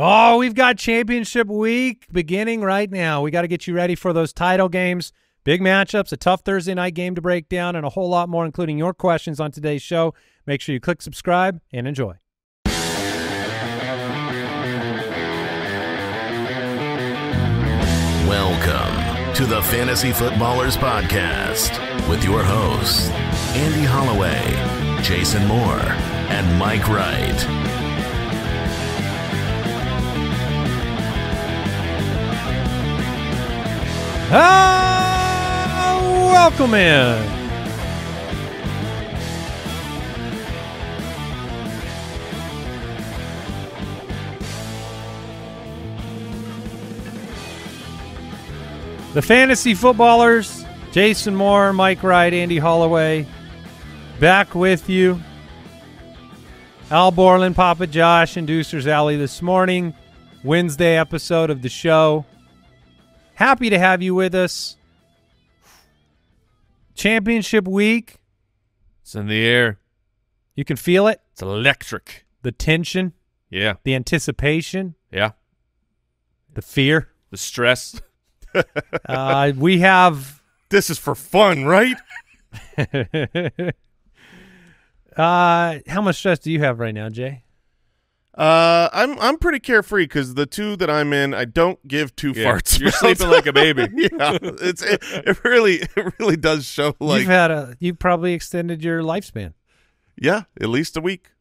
Oh, we've got championship week beginning right now. We got to get you ready for those title games, big matchups, a tough Thursday night game to break down, and a whole lot more, including your questions on today's show. Make sure you click subscribe and enjoy. Welcome to the Fantasy Footballers Podcast with your hosts, Andy Holloway, Jason Moore, and Mike Wright. Ah, welcome in. The fantasy footballers, Jason Moore, Mike Wright, Andy Holloway, back with you. Al Borland, Papa Josh, Inducers Alley this morning. Wednesday episode of the show. Happy to have you with us. Championship week. It's in the air. You can feel it. It's electric. The tension, Yeah. the anticipation, Yeah. the fear. The stress. Uh, we have This is for fun, right? uh, how much stress do you have right now, Jay? Uh, I'm I'm pretty carefree because the two that I'm in, I don't give two Yeah, farts. you're about. sleeping like a baby. yeah, it's it, it really it really does show like you've had a you've probably extended your lifespan. yeah, at least a week.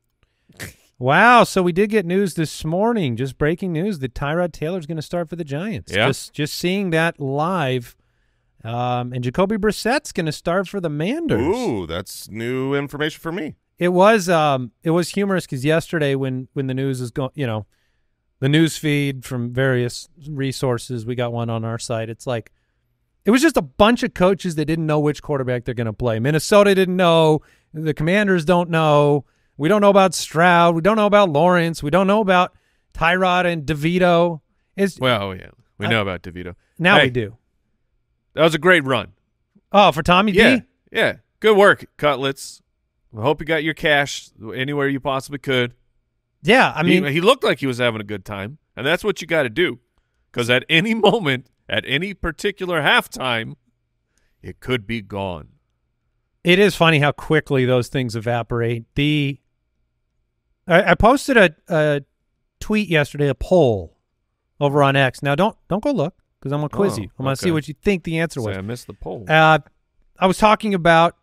Wow, so we did get news this morning, just breaking news that Tyrod Taylor's going to start for the Giants. Yeah. Just just seeing that live. Um, and Jacoby Brissett's going to start for the Manders. Ooh, that's new information for me. It was um it was humorous because yesterday when when the news is going, you know, the news feed from various resources, we got one on our site. It's like it was just a bunch of coaches that didn't know which quarterback they're going to play. Minnesota didn't know. The Commanders don't know. We don't know about Stroud. We don't know about Lawrence. We don't know about Tyrod and DeVito. Is Well, yeah. We I- know about DeVito. now Hey, we do. That was a great run. Oh, for Tommy Yeah. D. Yeah. Good work, Cutlets. I hope you got your cash anywhere you possibly could. Yeah, I mean, he, he looked like he was having a good time, and that's what you got to do. Because at any moment, at any particular halftime, it could be gone. It is funny how quickly those things evaporate. The I, I posted a, a tweet yesterday, a poll over on X. Now don't don't go look because I'm gonna quiz Oh, you. I'm gonna see what you think the answer Say was. I missed the poll. Uh, I was talking about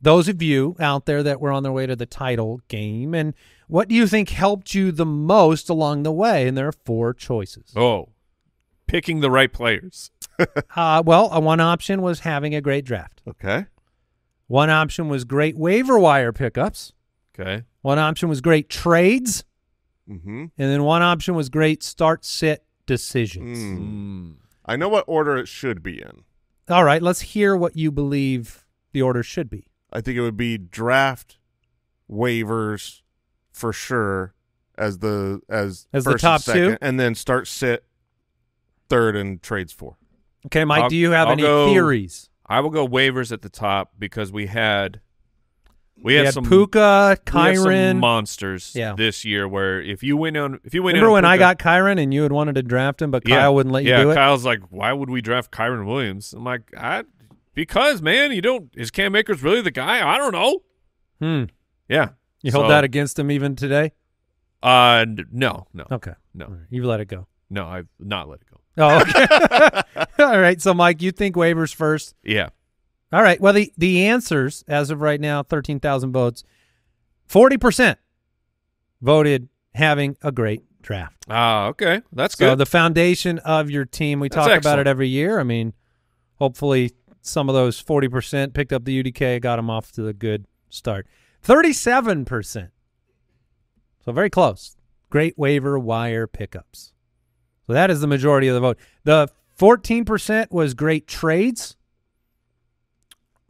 those of you out there that were on their way to the title game, and what do you think helped you the most along the way? And there are four choices. oh, picking the right players. Uh, well, uh, one option was having a great draft. Okay. One option was great waiver wire pickups. Okay. One option was great trades. Mm-hmm. And then one option was great start sit decisions. Mm. I know what order it should be in. All right, let's hear what you believe the order should be. I think it would be draft, waivers, for sure, as the as As the top and second, two? and then start sit third and trades four. Okay, Mike, I'll- do you have I'll any go- theories? I will go waivers at the top because we had we We had, had some Puka, we Kyren. monsters Yeah. this year where if you win on if you win Remember on when I got Kyren and you had wanted to draft him, but yeah, Kyle wouldn't let you yeah, do it? Kyle's like, why would we draft Kyren Williams? I'm like, I because man, you don't is Cam Akers really the guy? I don't know. Hmm. Yeah, You hold that against him even today? Uh, no, no, Okay. no, right, You've let it go. no. I've not let it go. Oh, okay. All right. So, Mike, you think waivers first? Yeah, All right. Well, the, the answers as of right now, 13,000 votes, 40% voted having a great draft. ah, okay, that's So good. the foundation of your team, we That's talk about it every year. I mean, hopefully some of those 40% picked up the UDK, got them off to a good start. 37%. So very close. Great waiver wire pickups. So that is the majority of the vote. The 14% was great trades.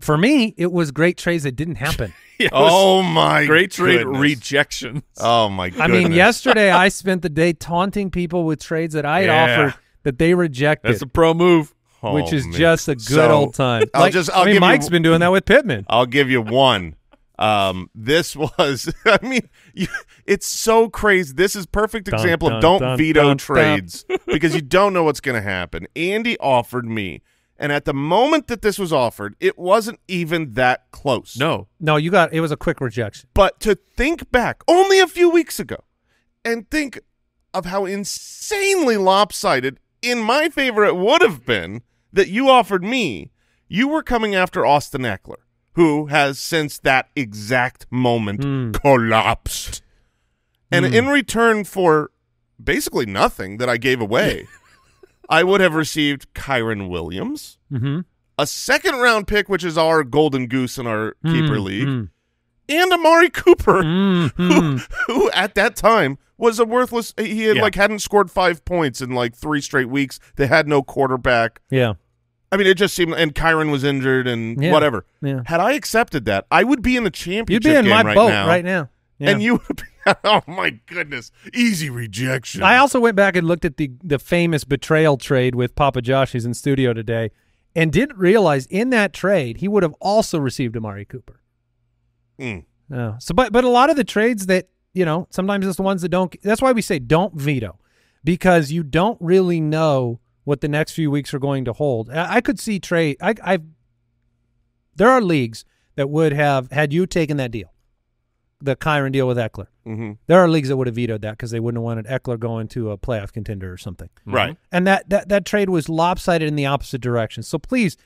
For me, it was great trades that didn't happen. Yeah, it was Oh my great trade goodness. rejections. Oh my I mean, yesterday I spent the day taunting people with trades that I had Yeah. offered that they rejected. That's a pro move. Oh, which is man. just a good So, old time. I'll just- I I'll mean, give you- Mike's been doing that with Pittman. I'll give you one. Um, this was, I mean, you, it's so crazy. This is perfect example dun, of don't dun, veto dun, dun. trades because you don't know what's going to happen. Andy offered me, and at the moment that this was offered, it wasn't even that close. No. No, you got it was a quick rejection. But to think back only a few weeks ago and think of how insanely lopsided in my favor it would have been that you offered me, you were coming after Austin Ekeler, who has since that exact moment Hmm. collapsed. And Hmm. in return for basically nothing that I gave away, I would have received Kyren Williams, Mm-hmm. a second round pick, which is our golden goose in our keeper Hmm. league, and Amari Cooper, Mm-hmm. who, who at that time was a worthless. He had Yeah. like hadn't scored five points in like three straight weeks. They had no quarterback. Yeah. I mean, it just seemed, and Kyren was injured and Yeah. whatever. Yeah. Had I accepted that, I would be in the championship. You'd be in my right boat now, right now. Yeah. and you would be. Oh my goodness, easy rejection. I also went back and looked at the the famous betrayal trade with Papa Josh, who's in studio today, and didn't realize in that trade he would have also received Amari Cooper. Mm. Yeah. So, but but a lot of the trades that you know sometimes it's the ones that don't. That's why we say don't veto, because you don't really know what the next few weeks are going to hold. I, I could see trade. I I there are leagues that would have had you taken that deal, the Kyren deal with Ekeler. hmm There are leagues that would have vetoed that because they wouldn't have wanted Ekeler going to a playoff contender or something. Right. And that, that that trade was lopsided in the opposite direction. So please,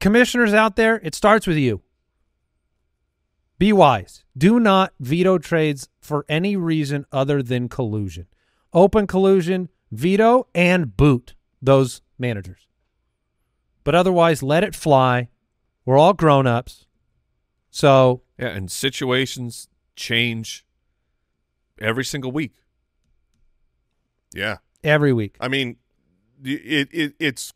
commissioners out there, it starts with you. Be wise. Do not veto trades for any reason other than collusion. Open collusion, veto, and boot those managers. But otherwise, let it fly. We're all grown ups. So Yeah, and situations change every single week. Yeah. every week. I mean, it, it it's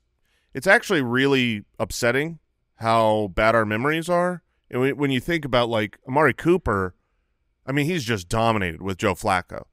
it's actually really upsetting how bad our memories are. And when, when you think about like Amari Cooper, I mean, he's just dominated with Joe Flacco,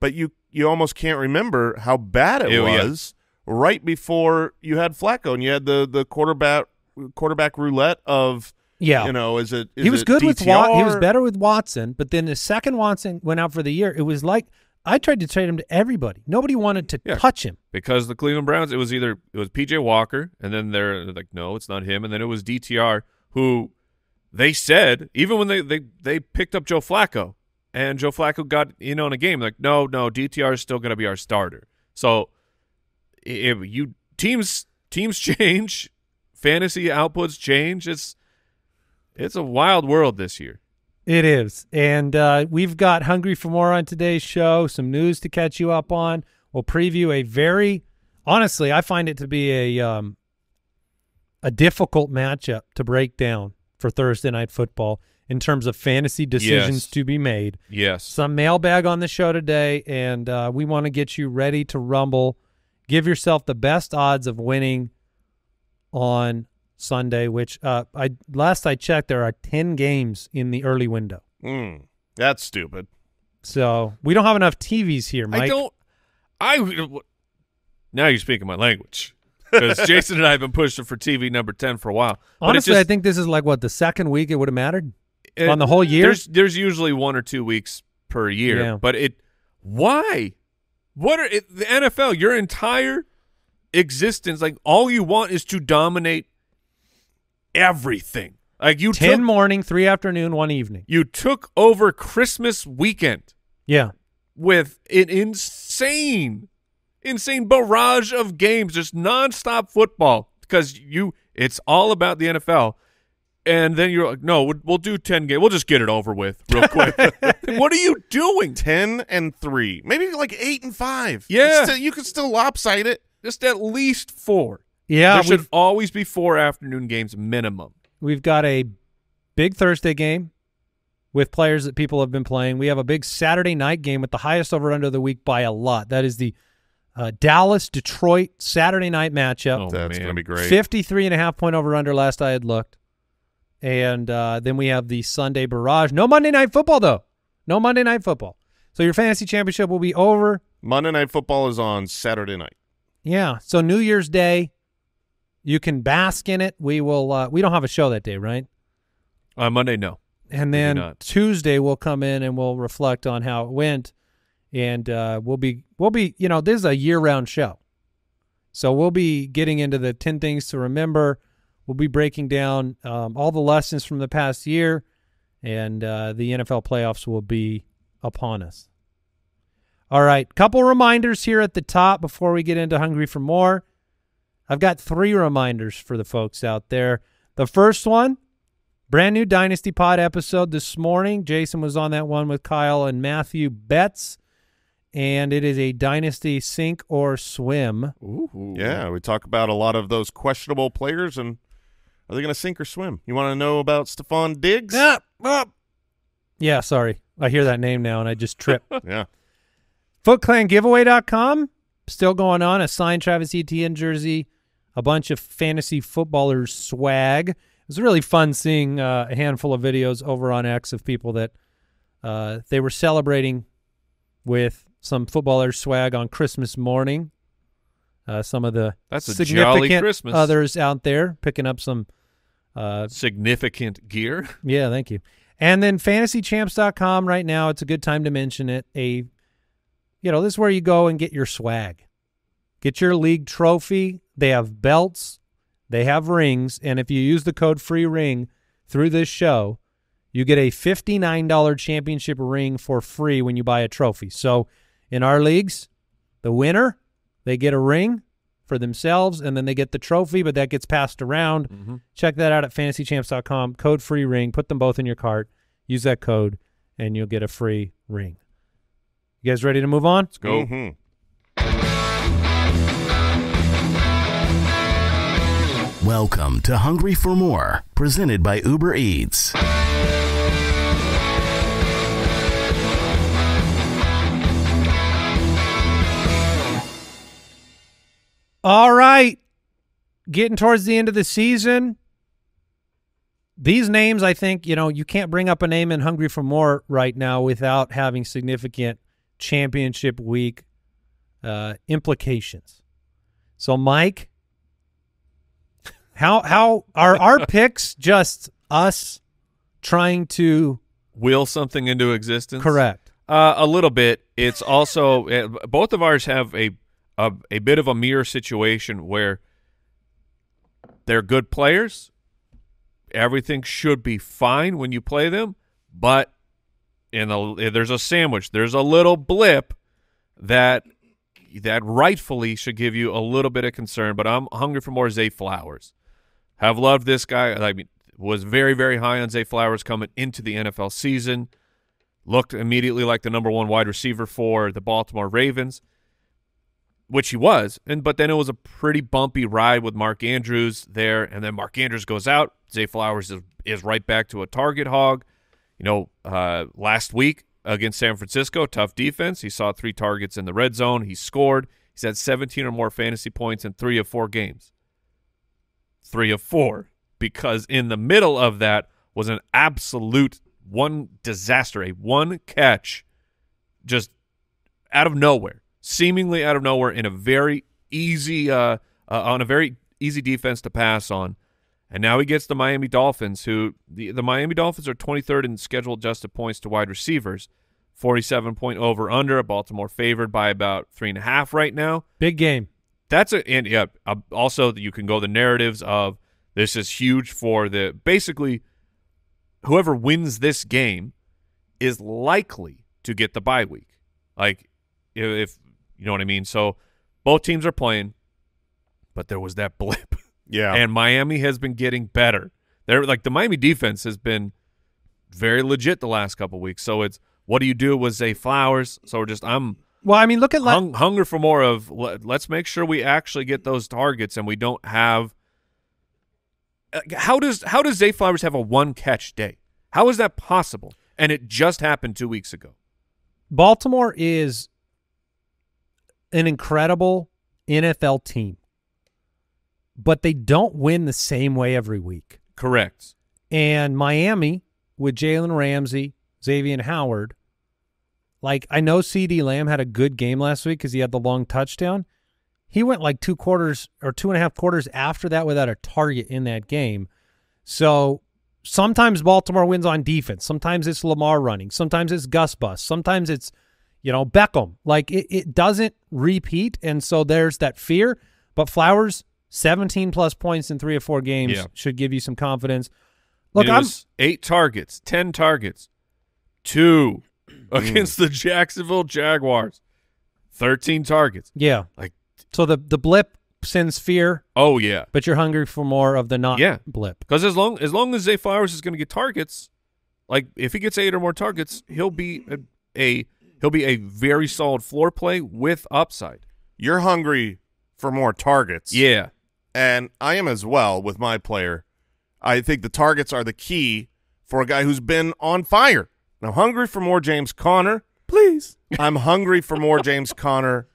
but you you almost can't remember how bad it Ew, yeah. was right before you had Flacco and you had the the quarterback quarterback roulette of Yeah. you know is it is he was it good with Wat- he was better with Watson, but then the second Watson went out for the year. It was like I tried to trade him to everybody. Nobody wanted to Yeah. touch him. because the Cleveland Browns, it was either it was PJ Walker, and then they're like, no, it's not him, and then it was DTR, who they said even when they they they picked up Joe Flacco, and Joe Flacco got in on a game, like, no, no, DTR is still going to be our starter. So if you teams teams change, fantasy outputs change. It's it's a wild world this year. It is, and uh, we've got hungry for more on today's show. Some news to catch you up on. We'll preview a very, honestly, I find it to be a um, a difficult matchup to break down for Thursday night football in terms of fantasy decisions Yes. to be made. Yes. some mailbag on the show today, and uh, we want to get you ready to rumble. Give yourself the best odds of winning on Sunday. Which uh, I last I checked, there are ten games in the early window, Mm, that's stupid. so we don't have enough TVs here, Mike. I don't. I now you're speaking my language because Jason and I have been pushing for TV number ten for a while. Honestly, just- I think this is like what the second week it would have mattered. it- on the whole year? There's there's usually one or two weeks per year, Yeah. but it why? What are it, the NFL? Your entire existence, like all you want is to dominate everything. Like you Ten took, morning, three afternoon, one evening. you took over Christmas weekend. Yeah, with an insane, insane barrage of games, just nonstop football because you it's all about the NFL. And then you're like, no, we'll, we'll do ten games. We'll just get it over with real quick. what are you doing? Ten and three, maybe like eight and five. Yeah. Still- you could still lopside it. Just at least four. yeah. there should always be four afternoon games minimum. we've got a big Thursday game with players that people have been playing. We have a big Saturday night game with the highest over under of the week by a lot. That is the uh, Dallas Detroit Saturday night matchup. Oh, That's gonna be great. 53 and a half point over under last I had looked. And uh, then we have the Sunday barrage. No Monday night football though. No Monday night football. So your fantasy championship will be over. Monday night football is on Saturday night. Yeah. So New Year's Day, you can bask in it. We will. Uh, we don't have a show that day, right? On Monday, no. and then. Tuesday we'll come in and we'll reflect on how it went, and uh, we'll be we'll be you know this is a year round show, so we'll be getting into the ten things to remember. We'll be breaking down um, all the lessons from the past year, and uh, the NFL playoffs will be upon us. All right, couple reminders here at the top before we get into Hungry for More. I've got three reminders for the folks out there. The first one, brand new Dynasty Pod episode this morning. Jason was on that one with Kyle and Matthew Betts, and it is a Dynasty sink or swim. Ooh. Yeah, we talk about a lot of those questionable players and are they going to sink or swim? You want to know about Stefon Diggs? Yeah. ah. Yeah, sorry. I hear that name now and I just trip. Yeah. FootClanGiveaway.com still going on. A signed Travis Etienne jersey, a bunch of fantasy footballers swag. It was really fun seeing uh, a handful of videos over on X of people that uh, they were celebrating with some footballers swag on Christmas morning. Uh, some of the That's a significant jolly Christmas. others out there picking up some uh, Significant gear. yeah, thank you. And then fantasychamps.com right now, it's a good time to mention it. A you know, this is where you go and get your swag. Get your league trophy. They have belts, they have rings, and if you use the code free ring through this show, you get a $59 championship ring for free when you buy a trophy. So, in our leagues, the winner, they get a ring for themselves and then they get the trophy, but that gets passed around. Mm-hmm. Check that out at fantasychamps.com. Code free ring. Put them both in your cart. Use that code, and you'll get a free ring. You guys ready to move on? Let's go. Mhm. Welcome to Hungry for More, presented by Uber Eats. All right. Getting towards the end of the season. These names, I think, you know, you can't bring up a name in Hungry for More right now without having significant championship week uh, implications. So, Mike, how how are our picks just us trying to Will something into existence? correct? Uh, a little bit. It's also uh, both of ours have a, a a bit of a mirror situation where they're good players. Everything should be fine when you play them, but in a there's a sandwich. There's a little blip that that rightfully should give you a little bit of concern. But I'm hungry for more Zay Flowers. Have loved this guy. I mean, was very very high on Zay Flowers coming into the NFL season looked immediately like the number one wide receiver for the Baltimore Ravens, which he was. And but then it was a pretty bumpy ride with Mark Andrews there, and then Mark Andrews goes out. Zay Flowers is, is right back to a target hog. You know, uh, last week against San Francisco, tough defense. He saw three targets in the red zone. He scored. He's had 17 or more fantasy points in three of four games. Three of four, because in the middle of that was an absolute one disaster, a one catch, just out of nowhere, seemingly out of nowhere, in a very easy, uh, uh, on a very easy defense to pass on. And now he gets the Miami Dolphins, who the, the Miami Dolphins are 23rd in schedule adjusted points to wide receivers, 47 point over under. Baltimore favored by about three and a half right now Big game. that's a and yeah uh, also you can go the narratives of this is huge for the basically whoever wins this game is likely to get the bye week like if, if you know what i mean so both teams are playing but there was that blip Yeah. and miami has been getting better they're like the miami defense has been very legit the last couple weeks so it's what do you do with zay flowers so we're just i'm Well, I mean, look at la- hung, hunger for more of let, let's make sure we actually get those targets and we don't have Uh, how does how does Zay Flowers have a one catch day? How is that possible? And it just happened two weeks ago. Baltimore is an incredible NFL team, but they don't win the same way every week. Correct. And Miami with Jalen Ramsey, Xavier Howard, like I know CeeDee Lamb had a good game last week because he had the long touchdown. He went like two quarters or two and a half quarters after that without a target in that game. So sometimes Baltimore wins on defense. Sometimes it's Lamar running. Sometimes it's Gus Bus. Sometimes it's, you know, Beckham. Like it, it doesn't repeat. And so there's that fear. But Flowers, 17 plus points in three or four games Yeah. should give you some confidence. Look, I'm eight targets, ten targets, two against the Jacksonville Jaguars, thirteen targets. yeah. Like, So the the blip sends fear, oh yeah, but you're hungry for more of the not Yeah. blip. because as long as long as Zay Flowers is going to get targets, like if he gets eight or more targets, he'll be a, a he'll be a very solid floor play with upside. You're hungry for more targets. Yeah, and I am as well with my player. I think the targets are the key for a guy who's been on fire. I'm hungry for more James Conner. Please. I'm hungry for more James Conner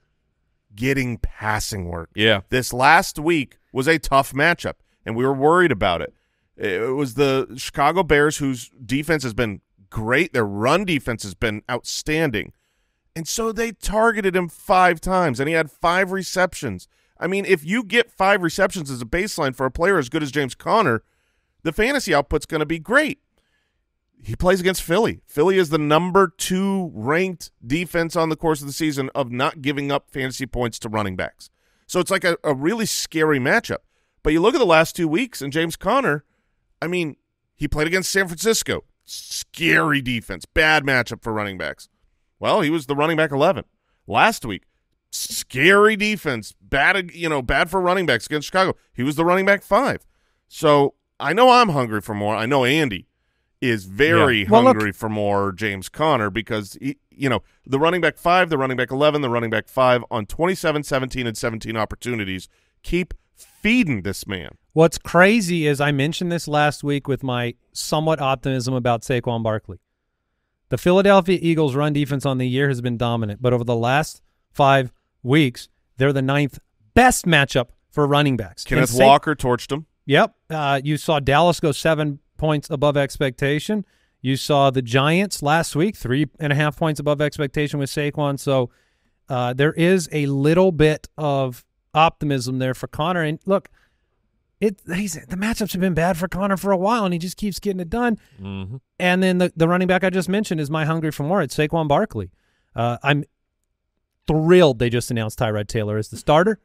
getting passing work. yeah. This last week was a tough matchup, and we were worried about it. It was the Chicago Bears, whose defense has been great. Their run defense has been outstanding. And so they targeted him five times, and he had five receptions. I mean, if you get five receptions as a baseline for a player as good as James Conner, the fantasy output's going to be great. He plays against Philly. Philly is the number two ranked defense on the course of the season of not giving up fantasy points to running backs. So it's like a, a really scary matchup. But you look at the last two weeks, and James Conner, I mean, he played against San Francisco. Scary defense. Bad matchup for running backs. Well, he was the running back 11. Last week, scary defense. Bad, you know, bad for running backs against Chicago. He was the running back 5. So I know I'm hungry for more. I know Andy is very Yeah. Well, look- hungry for more James Conner because he, you know the running back five, the running back eleven, the running back five on 27, 17, and 17 opportunities. Keep feeding this man. What's crazy is I mentioned this last week with my somewhat optimism about Saquon Barkley. The Philadelphia Eagles' run defense on the year has been dominant, but over the last five weeks, they're the ninth best matchup for running backs. Kenneth Sa- Walker torched him. Yep. Uh, you saw Dallas go seven points above expectation. You saw the Giants last week, three and a half points above expectation with Saquon. So uh, there is a little bit of optimism there for Conner. And look, it he's the matchups have been bad for Conner for a while, and he just keeps getting it done. Mm-hmm. And then the, the running back I just mentioned is my hungry for more. It's Saquon Barkley. Uh, I'm thrilled they just announced Tyrod Taylor as the starter.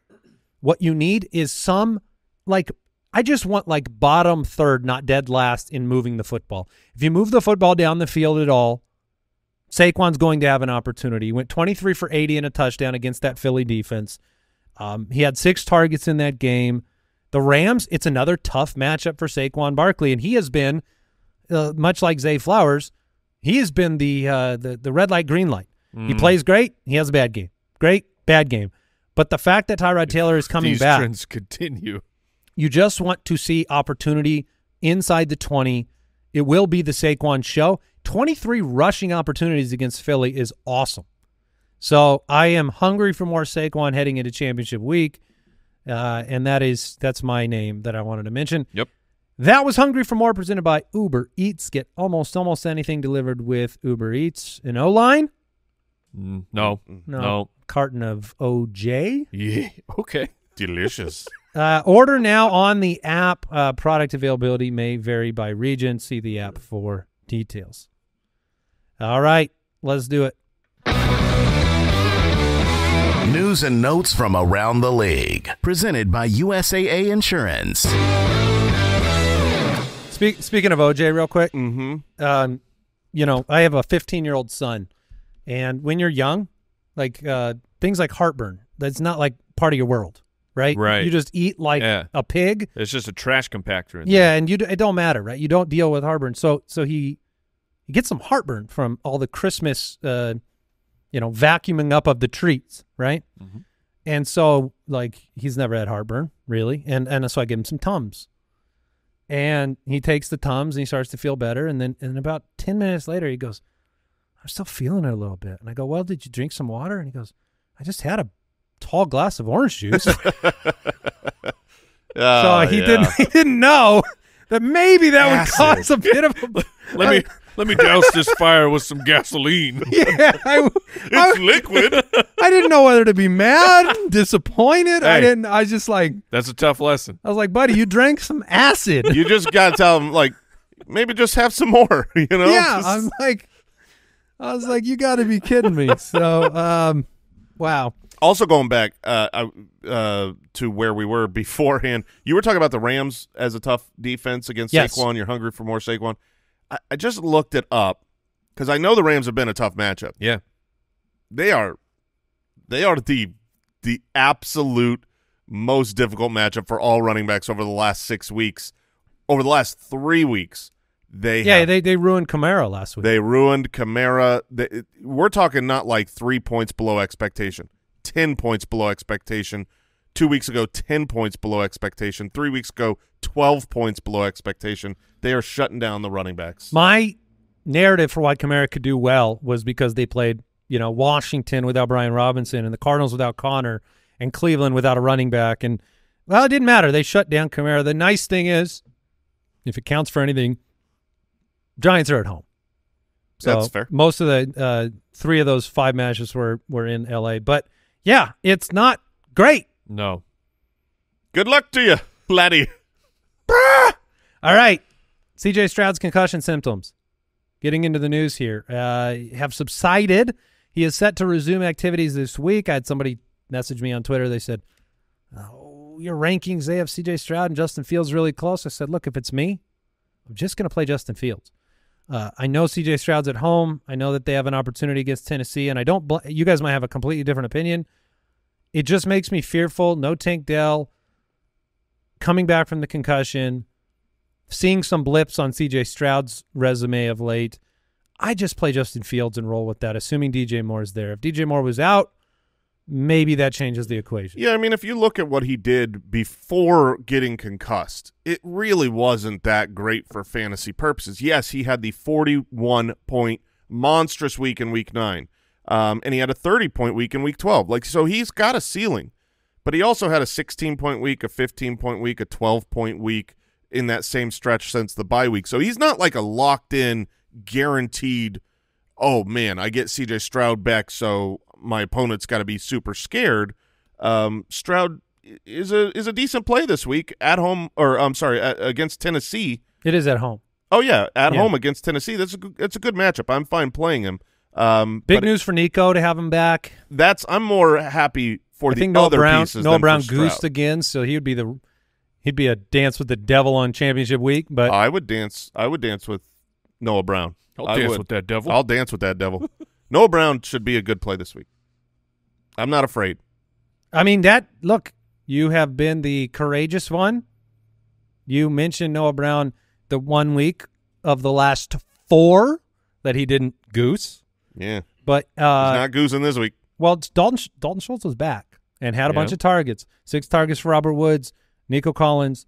What you need is some like I just want like bottom third, not dead last in moving the football. If you move the football down the field at all, Saquon's going to have an opportunity. He went 23 for 80 and a touchdown against that Philly defense. Um, he had six targets in that game. The Rams, it's another tough matchup for Saquon Barkley, and he has been uh, much like Zay Flowers. He has been the uh, the the red light, green light. He plays great. He has a bad game. Great, bad game. But the fact that Tyrod Taylor is coming These back, trends continue. you just want to see opportunity inside the 20. It will be the Saquon show. 23 rushing opportunities against Philly is awesome. So I am hungry for more Saquon heading into championship week. Uh, and that is that's my name that I wanted to mention. Yep. That was Hungry for More presented by Uber Eats. Get almost almost anything delivered with Uber Eats. An O line? Mm, no, No. no. Carton of OJ? Yeah. Okay. Delicious. Uh, order now on the app. Uh, product availability may vary by region. See the app for details. All right, let's do it. News and notes from around the league. Presented by USAA Insurance. Speak, speaking of OJ, real quick, mm-hmm. um, you know, I have a 15 year old son, and when you're young, like uh, things like heartburn, that's not like part of your world, right? Right. You just eat like Yeah. a pig. It's just a trash compactor. In Yeah, and you d- it don't matter, right? You don't deal with heartburn. So so he he gets some heartburn from all the Christmas uh you know, vacuuming up of the treats, right? Mhm. And so like he's never had heartburn, really. And and so I give him some Tums. And he takes the Tums and he starts to feel better and then and about 10 minutes later he goes, "I'm still feeling it a little bit." And I go, "Well, did you drink some water?" And he goes, "I just had a tall glass of orange juice." so Oh, he didn't he didn't know that maybe that would cause a bit of a Let me let me douse this fire with some gasoline. yeah. I, It's I, liquid. I didn't know whether to be mad, disappointed. I didn't. I was just like That's a tough lesson. I was like, buddy, you drank some acid. You just got to tell him like, maybe just have some more. You know? yeah, Just- I'm like, I was like, you got to be kidding me. So, um, wow. Also going back uh, uh, to where we were beforehand, you were talking about the Rams as a tough defense against Yes. Saquon. You're hungry for more Saquon. I, I just looked it up because I know the Rams have been a tough matchup. Yeah. They are, they are the the absolute most difficult matchup for all running backs over the last six weeks. Over the last three weeks, they Yeah, have they they ruined Kamara last week. they ruined Kamara. They, we're talking not like three points below expectation, ten points below expectation. Two weeks ago, ten points below expectation. Three weeks ago, twelve points below expectation. They are shutting down the running backs. My narrative for why Kamara could do well was because they played, you know, Washington without Brian Robinson and the Cardinals without Conner and Cleveland without a running back. And, well, it didn't matter. They shut down Kamara. The nice thing is, if it counts for anything, Giants are at home. So That's fair. most of the uh, three of those five matches were, were in L.A. But, yeah, it's not great. No. Good luck to you, laddie. All right. CJ Stroud's concussion symptoms. Getting into the news here. Uh, have subsided. He is set to resume activities this week. I had somebody message me on Twitter. They said, Oh, your rankings, they have CJ Stroud and Justin Fields really close. I said, Look, if it's me, I'm just going to play Justin Fields. Uh, I know CJ Stroud's at home. I know that they have an opportunity against Tennessee, and I don't. Bl- you guys might have a completely different opinion. It just makes me fearful. No Tank Dell coming back from the concussion seeing some blips on CJ Stroud's resume of late. I just play Justin Fields and roll with that, assuming DJ Moore is there. If DJ Moore was out, maybe that changes the equation. Yeah, I mean, if you look at what he did before getting concussed, it really wasn't that great for fantasy purposes. Yes, he had the 41 point monstrous week in week nine, um, and he had a 30 point week in week 12. Like, so he's got a ceiling, but he also had a 16 point week, a 15 point week, a 12 point week in that same stretch since the bye week. So he's not like a locked in, guaranteed. Oh man, I get CJ Stroud back, so my opponent's got to be super scared. Um, Stroud is a is a decent play this week at home, or I'm sorry, against Tennessee. It is at home. Oh yeah, at Yeah. home against Tennessee. That's a that's a good matchup. I'm fine playing him. Um, Big but news for Nico to have him back. That's I'm more happy for I the think Noah other Brown, pieces. Noah than Brown Stroud. goosed again, so he would be the he'd be a dance with the devil on championship week. But I would dance. I would dance with Noah Brown. I'll I dance would. with that devil. I'll dance with that devil. Noah Brown should be a good play this week. I'm not afraid. I mean that look, you have been the courageous one. You mentioned Noah Brown the one week of the last four that he didn't goose. Yeah, But he's uh, not goosing this week. Well, Dalton Dalton Schultz was back and had a Yeah. bunch of targets. Six targets for Robert Woods, Nico Collins.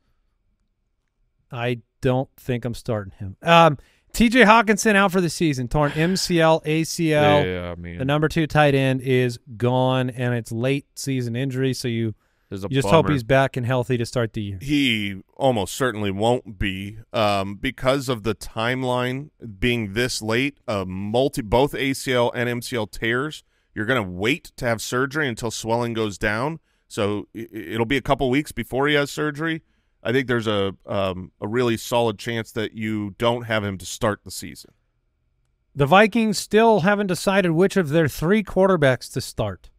I don't think I'm starting him. Um, T.J. Hockenson out for the season, torn MCL, ACL. yeah, I mean, The number two tight end is gone, and it's late season injury. So you, there's a you just hope he's back and healthy to start the year. He almost certainly won't be um, because of the timeline being this late. Uh, multi both ACL and MCL tears. You're going to wait to have surgery until swelling goes down. So it'll be a couple weeks before he has surgery. I think there's a um, a really solid chance that you don't have him to start the season. The Vikings still haven't decided which of their three quarterbacks to start.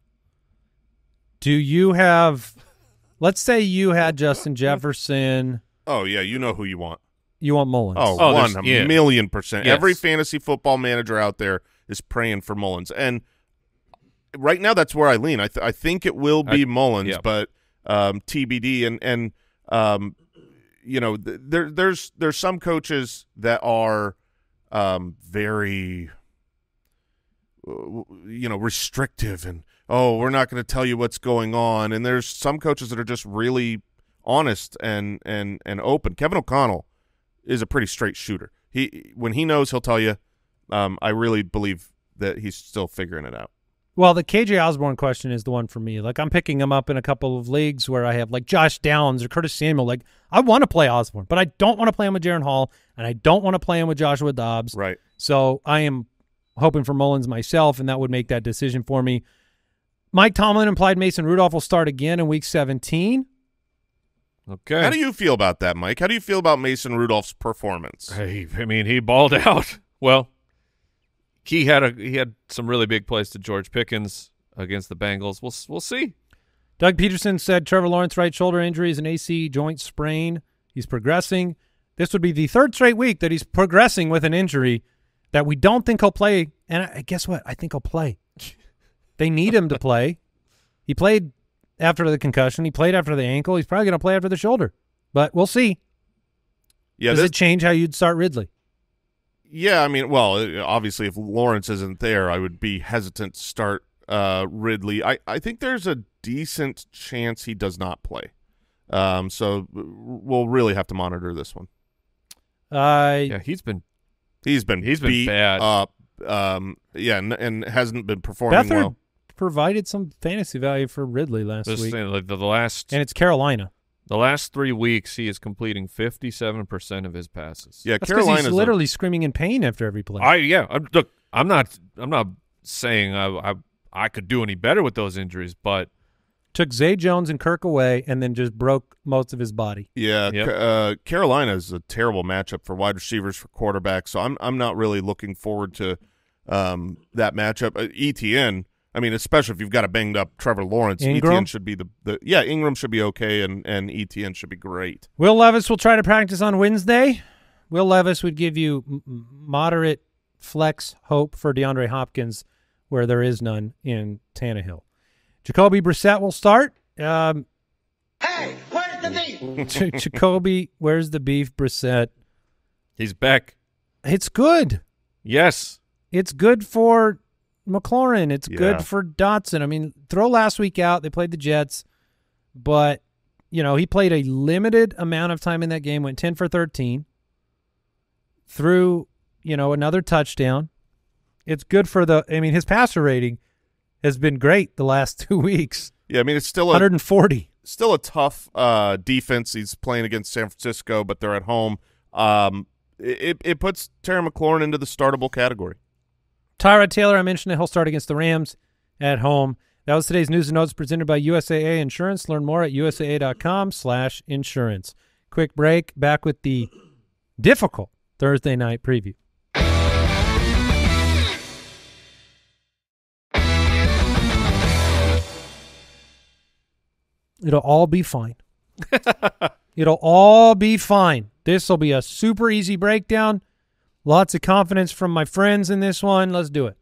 Do you have? Let's say you had Justin Jefferson. Oh yeah, you know who you want. You want Mullens? Oh, Oh, one there's- yeah. million percent. Yes. Every fantasy football manager out there is praying for Mullens, and right now that's where I lean. I th- I think it will be I- Mullens, yeah. but um, TBD. And and um, you know, th- there there's there's some coaches that are um very uh, you know restrictive and oh we're not going to tell you what's going on and there's some coaches that are just really honest and and and open kevin o'connell is a pretty straight shooter he when he knows he'll tell you um i really believe that he's still figuring it out Well, the KJ Osborn question is the one for me. Like I'm picking him up in a couple of leagues where I have like Josh Downs or Curtis Samuel. Like I want to play Osborn, but I don't want to play him with Jaren Hall, and I don't want to play him with Joshua Dobbs. right So I am hoping for Mullens myself, and that would make that decision for me. Mike Tomlin implied Mason Rudolph will start again in Week 17. Okay. How do you feel about that, Mike? How do you feel about Mason Rudolph's performance? Hey, I mean, he balled out. Well, he had a he had some really big plays to George Pickens against the Bengals. We'll we'll see. Doug Pederson said Trevor Lawrence right shoulder injury is an AC joint sprain. He's progressing. This would be the third straight week that he's progressing with an injury that we don't think he'll play. And I, guess what? I think he'll play. They need him to play. He played after the concussion. He played after the ankle. He's probably going to play after the shoulder. But we'll see. Yeah, Does this- it change how you'd start Ridley? Yeah, I mean, well, obviously, if Lawrence isn't there, I would be hesitant to start uh, Ridley. I, I think there's a decent chance he does not play. Um, so uh, we'll really have to monitor this one. Uh, Yeah, he's been He's been He's been beat bad. up. Um, yeah, and, and hasn't been performing Beathard well. Provided some fantasy value for Ridley last this week. thing, like the, the last And it's Carolina. the last three weeks. He is completing fifty seven percent of his passes. Yeah, That's because Carolina's he's a- literally screaming in pain after every play. I yeah. I'm, look, I'm not I'm not saying I, I I could do any better with those injuries, but Took Zay Jones and Kirk away and then just broke most of his body. Yeah, Yep. Uh, Carolina is a terrible matchup for wide receivers for quarterbacks. So I'm I'm not really looking forward to um, that matchup. Uh, Etienne, I mean, especially if you've got a banged up Trevor Lawrence, Ingram? Etienne should be the, the yeah Ingram should be okay, and and Etienne should be great. Will Levis will try to practice on Wednesday. Will Levis would give you m- m- moderate flex hope for DeAndre Hopkins where there is none in Tannehill. Jacoby Brissett will start. Um, Hey, where's the beef? J- Jacoby, where's the beef, Brissett? he's back. It's good. Yes, It's good for McLaurin. It's Yeah. good for Dotson. I mean, throw last week out. They played the Jets, but you know he played a limited amount of time in that game. Went ten for thirteen. Threw you know another touchdown. It's good for the. I mean, his passer rating has been great the last two weeks. Yeah, I mean it's still a 140. still a tough uh, defense. He's playing against San Francisco, but they're at home. Um, it it puts Terry McLaurin into the startable category. Tyrod Taylor, I mentioned that he'll start against the Rams at home. That was today's news and notes presented by USAA Insurance. Learn more at usaa.com slash insurance. Quick break. Back with the difficult Thursday night preview. It'll all be fine. It'll all be fine. This will be a super easy breakdown. Lots of confidence from my friends in this one. Let's do it.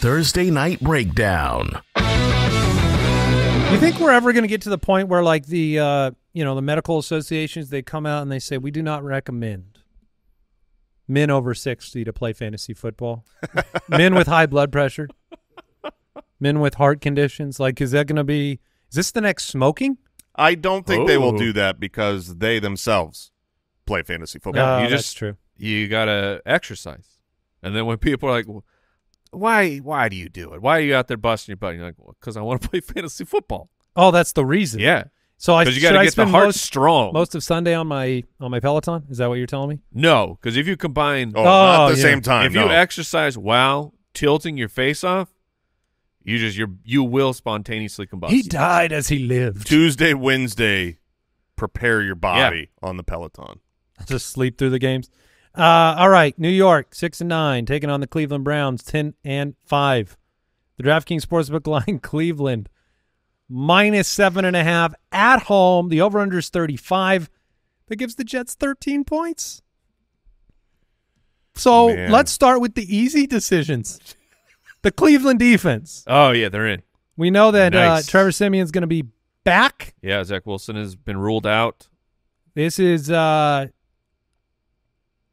Thursday Night Breakdown. You think we're ever going to get to the point where, like the uh, you know the medical associations, they come out and they say we do not recommend men over sixty to play fantasy football, men with high blood pressure, men with heart conditions. Like, is that going to be? Is this the next smoking? I don't think they will Oh. do that because they themselves play fantasy football. Yeah, Oh, you that's just- true. you gotta exercise, and then when people are like, "Wh- "Why? Why do you do it? Why are you out there busting your butt?" You're like, "Because I want to play fantasy football." Oh, that's the reason. Yeah, So I you should got I to get the spend heart most, strong. most of Sunday on my on my Peloton. Is that what you're telling me? no, because if you combine, Oh, not Oh, at the yeah. same time. if you exercise while tilting your face off, you just you're you will spontaneously combust. He died as he lived. Tuesday, Wednesday, prepare your body on the Peloton. Just sleep through the games. Uh, all right, New York six and nine taking on the Cleveland Browns ten and five. The DraftKings Sportsbook line Cleveland minus seven and a half at home. The over under is thirty five. That gives the Jets thirteen points. So Man. let's start with the easy decisions. The Cleveland defense. Oh yeah, they're in. We know that Nice. uh, Trevor Siemian's going to be back. Yeah, Zach Wilson has been ruled out. This is uh,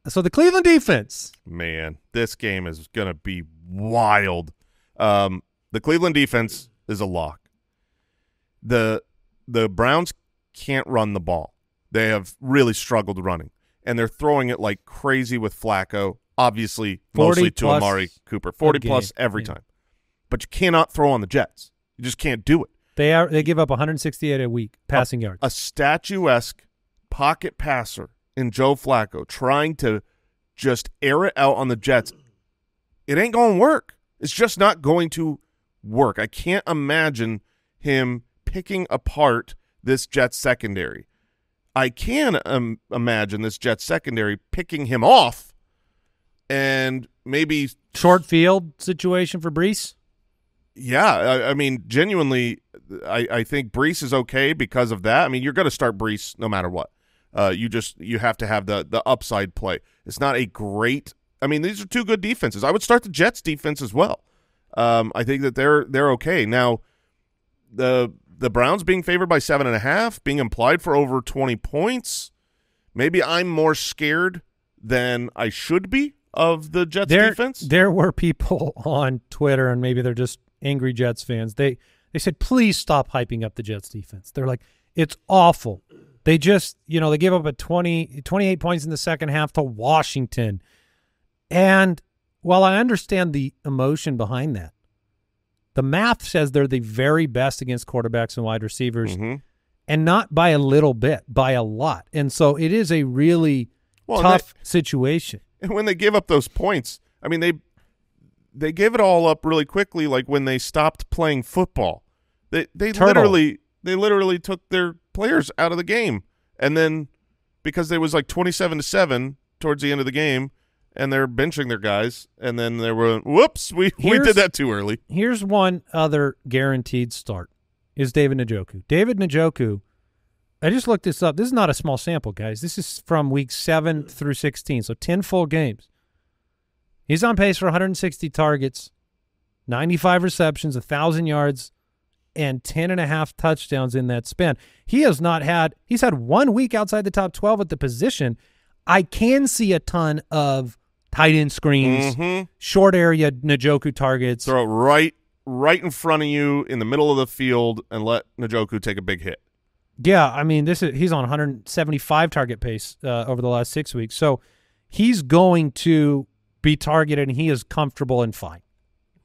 so the Cleveland defense. Man, this game is going to be wild. Um, the Cleveland defense is a lock. The the Browns can't run the ball. They have really struggled running, and they're throwing it like crazy with Flacco. Obviously, 40 mostly to Amari Cooper, forty plus every yeah. time. But you cannot throw on the Jets. You just can't do it. They are they give up 168 a week passing yards. a statuesque pocket passer in Joe Flacco trying to just air it out on the Jets, it ain't going to work. It's just not going to work. I can't imagine him picking apart this Jets secondary. I can um, imagine this Jets secondary picking him off and maybe Short field situation for Breece. yeah, I, I mean, genuinely, I, I think Breece is okay because of that. I mean, you're going to start Breece no matter what. Uh, you just you have to have the the upside play. It's not a great. I mean, these are two good defenses. I would start the Jets defense as well. Um, I think that they're they're okay now. The the Browns being favored by seven and a half, being implied for over twenty points. Maybe I'm more scared than I should be of the Jets there, defense. there were people on Twitter, and maybe they're just angry Jets fans. They they said, please stop hyping up the Jets defense. They're like, it's awful. They just, you know, they gave up a 20, 28 points in the second half to Washington. And while I understand the emotion behind that, the math says they're the very best against quarterbacks and wide receivers, Mhm. and not by a little bit, by a lot. And so it is a really Well, tough situation. And when they give up those points, I mean they they gave it all up really quickly. Like when they stopped playing football, they they Turtle. literally they literally took their players out of the game, and then because they was like twenty seven to seven towards the end of the game, and they're benching their guys, and then they were whoops, we we did that too early. Here's one other guaranteed start is David Njoku. David Njoku, I just looked this up. This is not a small sample, guys. This is from week 7 through 16, so 10 full games. He's on pace for 160 targets, 95 receptions, 1,000 yards, and 10 and a half touchdowns in that span. He has not had – he's had one week outside the top 12 at the position. I can see a ton of tight end screens, Mhm. short area Njoku targets. Throw it right right in front of you in the middle of the field, and let Njoku take a big hit. Yeah, I mean, this is he's on 175 target pace uh, over the last six weeks, so he's going to be targeted, and he is comfortable and fine.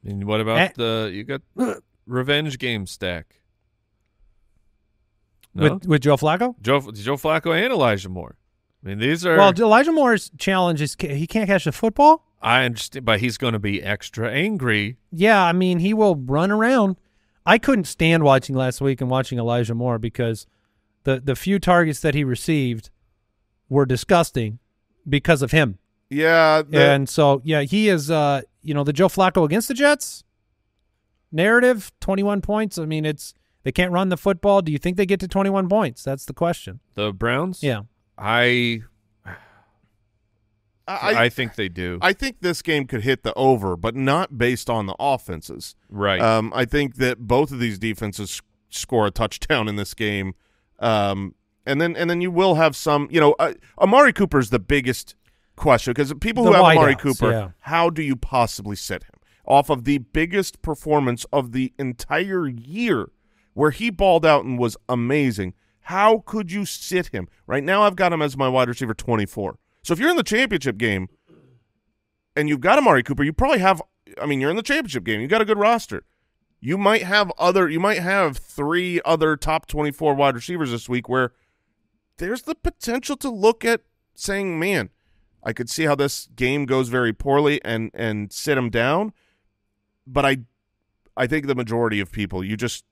And what about Eh. the you got revenge game stack? No, With with Joe Flacco. Joe Joe Flacco and Elijah Moore. I mean, these are Well, Elijah Moore's challenge is he can't catch the football. I understand, but he's going to be extra angry. Yeah, I mean, he will run around. I couldn't stand watching last week and watching Elijah Moore because the the few targets that he received were disgusting because of him. Yeah, the- and so yeah, he is uh you know, the Joe Flacco against the Jets narrative, 21 points. I mean, it's they can't run the football. Do you think they get to 21 points? That's the question. The Browns. Yeah. I I, I, think they do. I think this game could hit the over, but not based on the offenses. right. Um, I think that both of these defenses s- score a touchdown in this game, um, and then and then you will have some. You know, uh, Amari Cooper is the biggest question because people who The have Amari wideouts, Cooper, yeah. how do you possibly sit him off of the biggest performance of the entire year, where he balled out and was amazing? How could you sit him? Right now, I've got him as my wide receiver twenty four. So if you're in the championship game and you've got Amari Cooper, you probably have. I mean, you're in the championship game. You got a good roster. You might have other. You might have three other top 24 wide receivers this week where there's the potential to look at saying, "Man, I could see how this game goes very poorly and and sit him down." But I, I think the majority of people, you just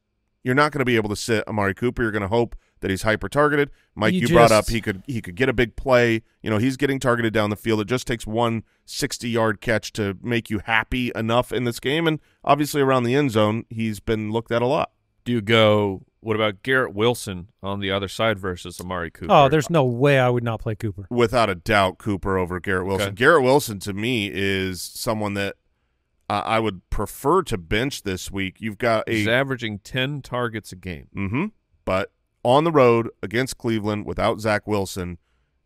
you're not going to be able to sit Amari Cooper. You're going to hope that he's hyper targeted. Mike, you, You brought up he could he could get a big play. You know, he's getting targeted down the field. It just takes one 60 yard catch to make you happy enough in this game. And obviously around the end zone, he's been looked at a lot. do you go? What about Garrett Wilson on the other side versus Amari Cooper? Oh, there's no way I would not play Cooper. Without a doubt, Cooper over Garrett Wilson. Okay. Garrett Wilson to me is someone that uh, I would prefer to bench this week. You've got a He's averaging ten targets a game. Mm-hmm. But on the road against Cleveland without Zach Wilson,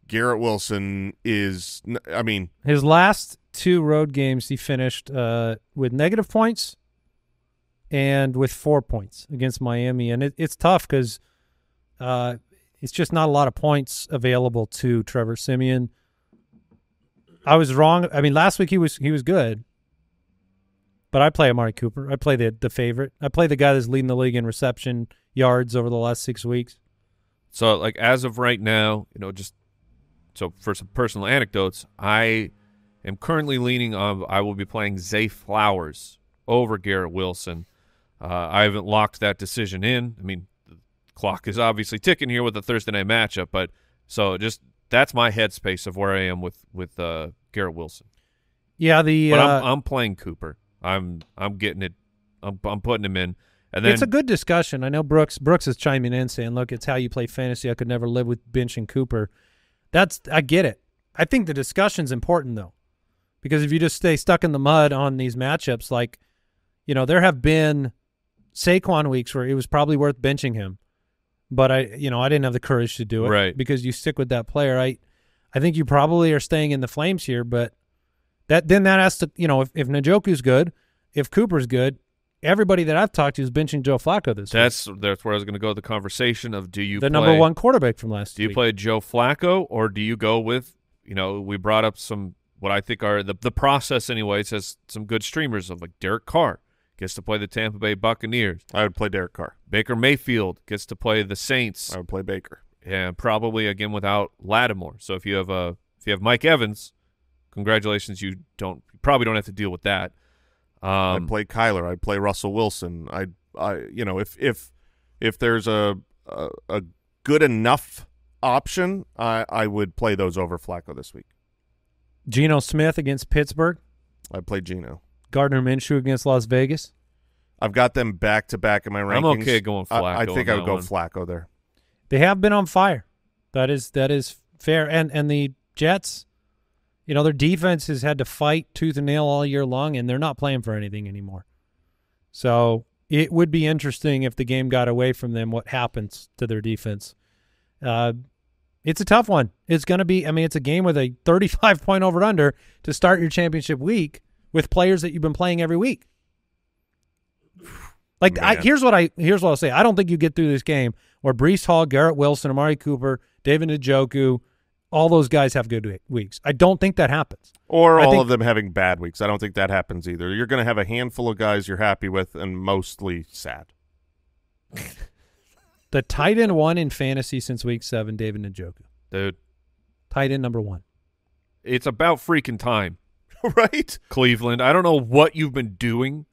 Garrett Wilson is, I mean, His last two road games, he finished uh, with negative points and with four points against Miami, and it, it's tough because uh, it's just not a lot of points available to Trevor Siemian. I was wrong. I mean, last week he was he was good, but I play Amari Cooper. I play the the favorite. I play the guy that's leading the league in reception yards over the last six weeks. So, like as of right now, you know, just so for some personal anecdotes, I am currently leaning on. I will be playing Zay Flowers over Garrett Wilson. Uh, I haven't locked that decision in. I mean, the clock is obviously ticking here with the Thursday night matchup, but so just that's my headspace of where I am with with uh, Garrett Wilson. Yeah, the But uh, I'm I'm playing Cooper. I'm I'm getting it. I'm I'm putting him in, and then it's a good discussion. I know Brooks Brooks is chiming in saying, "Look, it's how you play fantasy. I could never live with bench and Cooper." That's I get it. I think the discussion's important though, because if you just stay stuck in the mud on these matchups, like you know, there have been Saquon weeks where it was probably worth benching him, but I you know I didn't have the courage to do it Right. because you stick with that player. I I think you probably are staying in the flames here, but that then that has to you know if if Njoku's good, if Cooper's good, everybody that I've talked to is benching Joe Flacco this week. that's that's where I was going to go. with The conversation of do you the play, number one quarterback from last year. Do you week. play Joe Flacco or do you go with you know we brought up some what I think are the the process anyways has some good streamers of like Derek Carr gets to play the Tampa Bay Buccaneers. I would play Derek Carr. Baker Mayfield gets to play the Saints. I would play Baker. and probably again without Lattimore. So if you have a if you have Mike Evans, congratulations, you don't you probably don't have to deal with that. Um, I'd play Kyler. I'd play Russell Wilson. I, I, you know, if if if there's a a, a good enough option, I I would play those over Flacco this week. Geno Smith against Pittsburgh, I'd play Geno. Gardner Minshew against Las Vegas. I've got them back to back in my rankings. I'm okay going Flacco I, think on I would go one. Flacco there. They have been on fire. That is that is fair. And and the Jets, you know, their defense has had to fight tooth and nail all year long, and they're not playing for anything anymore. So it would be interesting if the game got away from them. What happens to their defense? Uh, it's a tough one. It's going to be. I mean, it's a game with a 35 point over under to start your championship week with players that you've been playing every week. Like I, here's what I here's what I'll say. I don't think you get through this game where Breece Hall, Garrett Wilson, Amari Cooper, David Njoku, all those guys have good weeks. I don't think that happens. Or I all think- of them having bad weeks. I don't think that happens either. You're going to have a handful of guys you're happy with and mostly sad. The tight end one in fantasy since week seven, David Njoku. dude, Tight end number one. it's about freaking time, right? Cleveland. I don't know what you've been doing.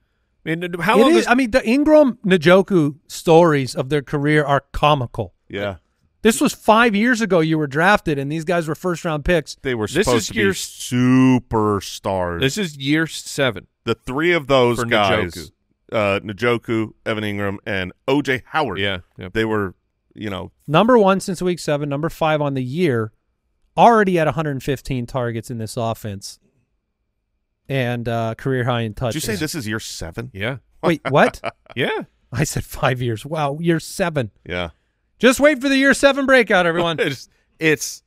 I mean, how It long is- is I mean, the Engram Njoku stories of their career are comical. Yeah. This was five years ago. You were drafted, and these guys were first round picks. They were This is to your- be superstars. this is year seven the three of those For guys, Njoku. uh, Njoku, Evan Engram, and OJ Howard. Yeah, yeah. They were, you know, Number one since week seven, number five on the year, already at 115 targets in this offense, and uh, career high in did touches. you say this is year seven? Yeah, Wait, what? yeah. I said five years. Wow, year seven. Yeah. Just wait for the year seven breakout, everyone. It's it's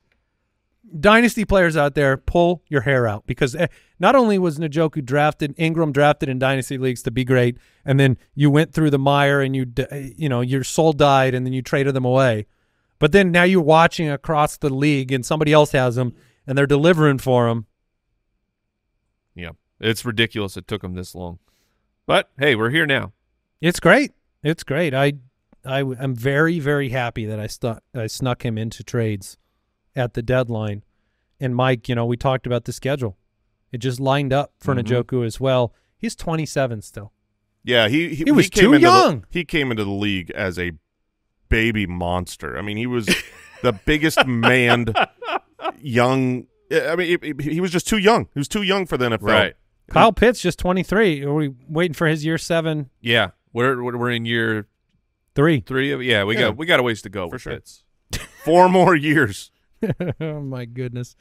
Dynasty players out there, pull your hair out because eh, not only was Njoku drafted, Engram drafted in dynasty leagues to be great, and then you went through the mire and you, eh, you know, your soul died, and then you traded them away. But then now you're watching across the league, and somebody else has them, and they're delivering for them. yeah. It's ridiculous. It took them this long, but hey, we're here now. It's great. It's great. I, I am very very happy that I stuck I snuck him into trades at the deadline. And Mike, you know, we talked about the schedule. It just lined up for Mhm. Njoku as well. He's 27 still. Yeah. He he, He was came too into the- young. he came into the league as a baby monster. I mean, he was the biggest manned young. I mean, he, he was just too young. He was too young for the NFL. Right. Kyle Pitts just 23. Are we waiting for his year seven, Yeah, we're we're we're in year three? three of yeah. We Yeah. got we got a ways to go For sure. Four more years. oh my goodness.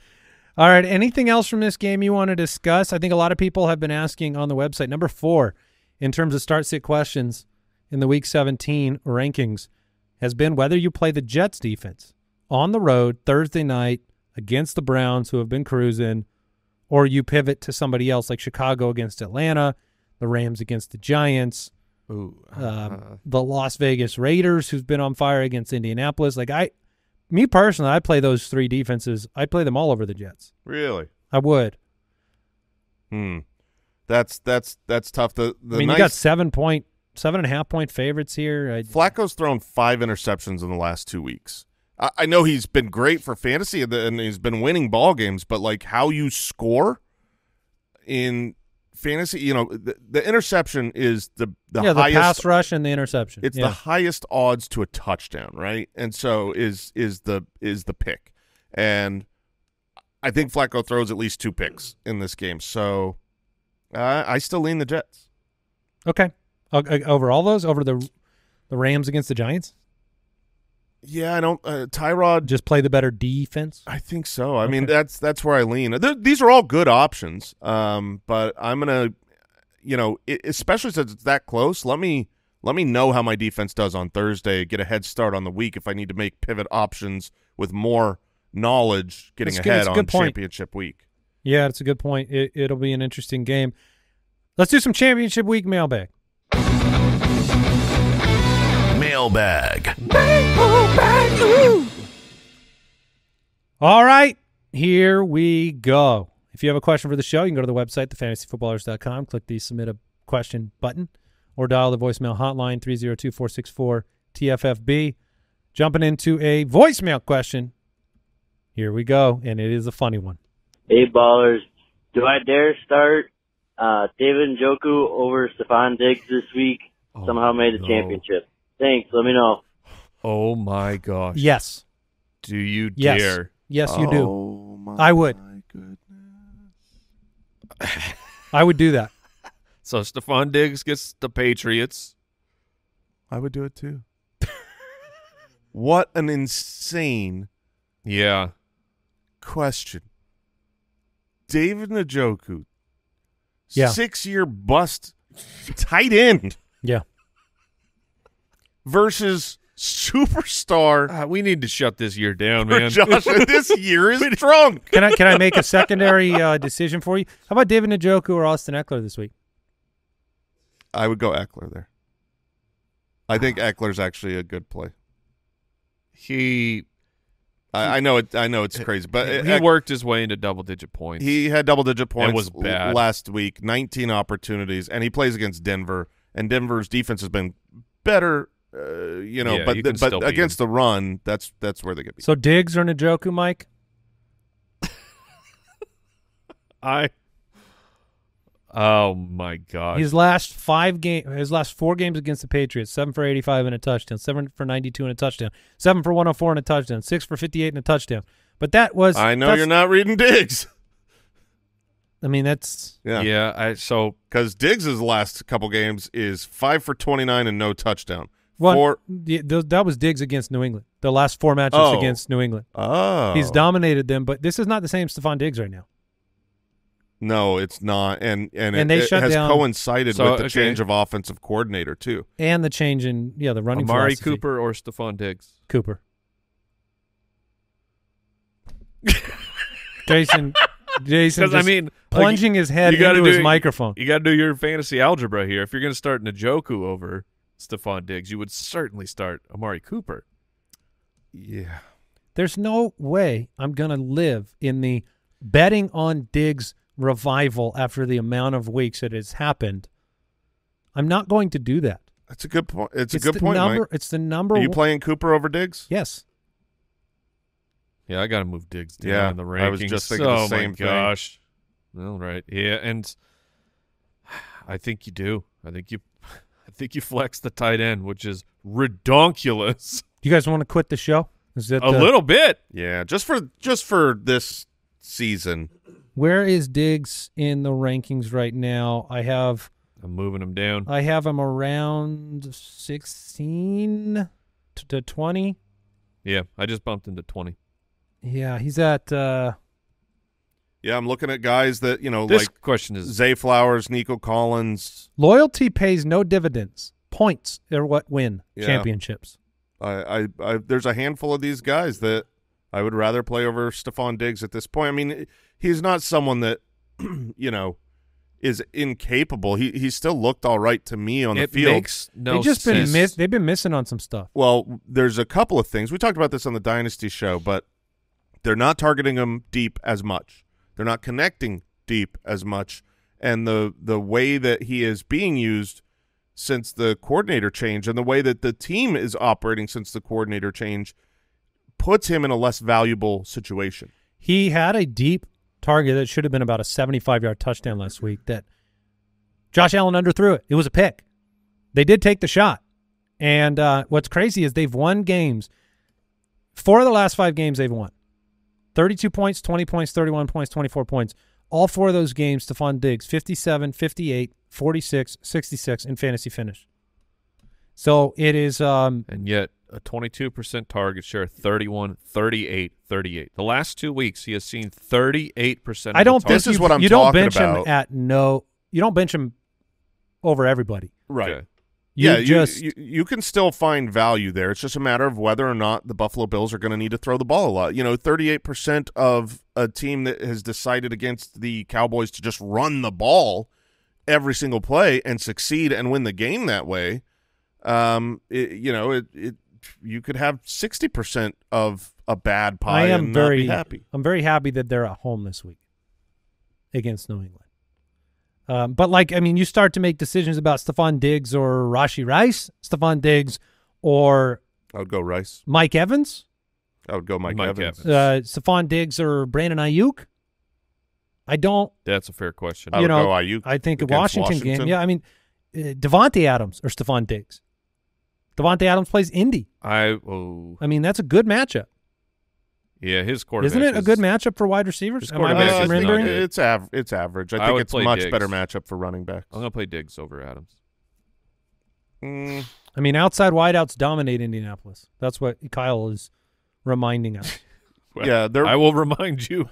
All right. Anything else from this game you want to discuss? I think a lot of people have been asking on the website. Number four, in terms of start sit questions in the week 17 rankings, has been whether you play the Jets defense on the road Thursday night against the Browns, who have been cruising, or you pivot to somebody else like Chicago against Atlanta, the Rams against the Giants, Ooh, um, the Las Vegas Raiders, who's been on fire against Indianapolis. Like I, me personally, I play those three defenses. I'd play them all over the Jets. Really? I would. Hmm. That's that's that's tough. The the I mean, nice, you got seven point, seven and a half point favorites here. I, Flacco's thrown five interceptions in the last two weeks. I, I know he's been great for fantasy and, and he's been winning ball games, but like how you score in fantasy, you know, the, the interception is the the yeah, the pass rush and the interception. it's yeah. the highest odds to a touchdown, right? And so is is the is the pick, and I think Flacco throws at least two picks in this game. So uh, I still lean the Jets. okay. Over all those, over the the Rams against the Giants, Yeah, I don't. Uh, Tyrod just play the better defense. I think so. I mean, that's that's where I lean. Th- these are all good options, um, but I'm gonna, you know, i especially since it's that close. Let me let me know how my defense does on Thursday. Get a head start on the week if I need to make pivot options with more knowledge, getting That's ahead a on good point. championship week. Yeah, that's a good point. It, it'll be an interesting game. Let's do some championship week mailbag. Mailbag. All right, here we go. If you have a question for the show, you can go to the website, thefantasyfootballers.com, click the submit a question button, or dial the voicemail hotline 302 464 TFFB. Jumping into a voicemail question. Here we go, and it is a funny one. Hey ballers, do I dare start uh, David Njoku over Stefon Diggs this week? Somehow made the no. championship. Thanks. Let me know. Oh my gosh. Yes. Do you Yes. dare? Yes, you do. Oh my I would. goodness. I would do that. So Stefon Diggs gets the Patriots. I would do it too. what an insane Yeah. question. David Njoku, Yeah. six year bust tight end Yeah. Versus superstar Uh, we need to shut this year down, man. Josh. this year is drunk. Can I can I make a secondary uh, decision for you? How about David Njoku or Austin Ekeler this week? I would go Eckler there. I think Ekeler's actually a good play. he I, I know it. I know it's crazy, but he Eck- worked his way into double digit points. He had double digit points was bad. last week, 19 opportunities, and he plays against Denver, and Denver's defense has been better, uh, you know, Yeah, but you can but still beat against the run, that's that's where they get beat. So Diggs or Njoku, Mike? I. Oh my God! His last five game, his last four games against the Patriots: seven for eighty-five and a touchdown, seven for ninety-two and a touchdown, seven for one hundred four and a touchdown, six for fifty-eight and a touchdown. But that was I know you're not reading Diggs. I mean, that's Yeah, yeah. I so because Diggs's last couple games is five for 29 and no touchdown. One. Four, the- those- that was Diggs against New England. The last four matches Oh. against New England, oh, he's dominated them. But this is not the same Stefon Diggs right now. No, it's not, and and, And it, they it shut has down- coincided So, with the okay. change of offensive coordinator too. And the change in yeah the running Amari philosophy. Cooper or Stefon Diggs. Cooper. Jason, Jason, Because I just mean, like, plunging his head you gotta into his do- microphone. You got to do your fantasy algebra here. If you're going to start Njoku over Stefon Diggs, you would certainly start Amari Cooper. Yeah, There's no way I'm going to live in the betting on Diggs revival after the amount of weeks it has happened. I'm not going to do that. that's a good point. It's, It's a good the point, number, Mike. It's the number. Are you one- playing Cooper over Diggs? Yes. Yeah, I got to move Diggs down Yeah, in the rankings. I was just thinking oh the same my thing. gosh. All right. Yeah, and I think you do. I think you I think you flex the tight end, which is redonkulous. Do you guys want to quit the show? Is that A the- little bit. Yeah, just for just for this season. Where is Diggs in the rankings right now? I have I'm moving him down. I have him around 16 to, to 20. Yeah, I just bumped him to 20. Yeah, he's at uh Yeah, I'm looking at guys that you know This like question is Zay Flowers, Nico Collins. loyalty pays no dividends. Points are what win Yeah. championships. I, I, I, there's a handful of these guys that I would rather play over Stefon Diggs at this point. I mean, he's not someone that you know is incapable. He he still looked all right to me on the it field. makes no they've just been sense. miss they've been missing on some stuff. Well, there's a couple of things. We talked about this on the Dynasty show, but they're not targeting him deep as much. They're not connecting deep as much. And the the way that he is being used since the coordinator change and the way that the team is operating since the coordinator change puts him in a less valuable situation. He had a deep target that should have been about a 75 yard touchdown last week that Josh Allen underthrew it. It was a pick. They did take the shot. And uh, what's crazy is they've won games. Four of the last five games they've won. 32 points, 20 points, 31 points, 24 points. All four of those games, Stefon Diggs, 57, 58, 46, 66 in fantasy finish. So it is um, and yet a 22% target share, 31, 38, 38. The last two weeks, he has seen 38% of I don't the think This is what I'm you don't talking bench him at no you don't bench him over everybody. Right. Okay. You yeah, you- just you, you can still find value there. It's just a matter of whether or not the Buffalo Bills are going to need to throw the ball a lot. You know, 38% of a team that has decided against the Cowboys to just run the ball every single play and succeed and win the game that way. Um, it, you know, it, it you could have 60% of a bad pie I am very happy. I'm very happy that they're at home this week against New England. Um, but like I mean, you start to make decisions about Stefon Diggs or Rashee Rice, Stefon Diggs or I would go Rice. Mike Evans, I would go Mike, Mike Evans. Evans. uh, Stefon Diggs or Brandon Aiyuk. I don't. That's a fair question. I you would know, go Aiyuk I think a Washington, game. Yeah, I mean, uh, Davante Adams or Stefon Diggs. Davante Adams plays Indy. I oh I mean, that's a good matchup, yeah, his quarterback isn't it? A good matchup for wide receivers. Am I Uh, I is not misremembering? good. it's av- it's average. I I think it's play much Diggs. better matchup for running backs. I'm gonna play Diggs over Adams. Mm, I mean, outside wideouts dominate Indianapolis. That's what Kyle is reminding us. Well, Yeah, they're- I will remind you,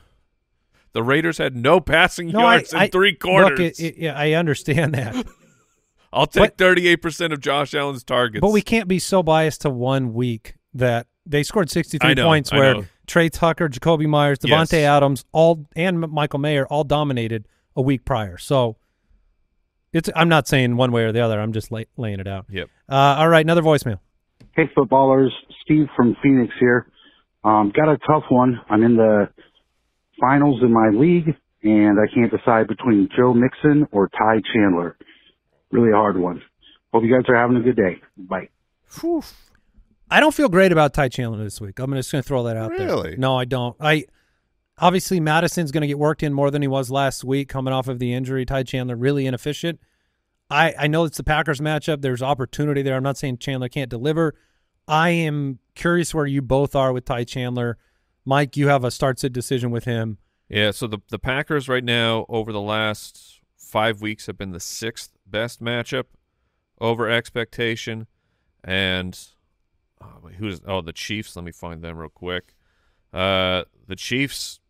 the Raiders had no passing No, I- yards in I- three quarters. Look, it, it, yeah, I understand that, I'll take 38 percent of Josh Allen's targets. but we can't be so biased to one week that they scored 63 I know, points I where know. Tre Tucker, Jakobi Meyers, Davante Yes. Adams, all and Michael Mayer all dominated a week prior. So it's I'm not saying one way or the other. I'm just lay, laying it out. Yep. Uh, all right, another voicemail. Hey, footballers. Steve from Phoenix here. Um, got a tough one. I'm in the finals in my league, and I can't decide between Joe Mixon or Ty Chandler. Really hard one. Hope you guys are having a good day. Bye. I don't feel great about Ty Chandler this week. I'm just going to throw that out there. Really? No, I don't. I obviously Mattison's going to get worked in more than he was last week, coming off of the injury. Ty Chandler really inefficient. I I know it's the Packers matchup. There's opportunity there. I'm not saying Chandler can't deliver. I am curious where you both are with Ty Chandler. Mike, you have a start sit decision with him. Yeah, so the the Packers right now over the last five weeks have been the sixth best matchup over expectation, and oh, wait, who's oh the Chiefs? Let me find them real quick. Uh, the Chiefs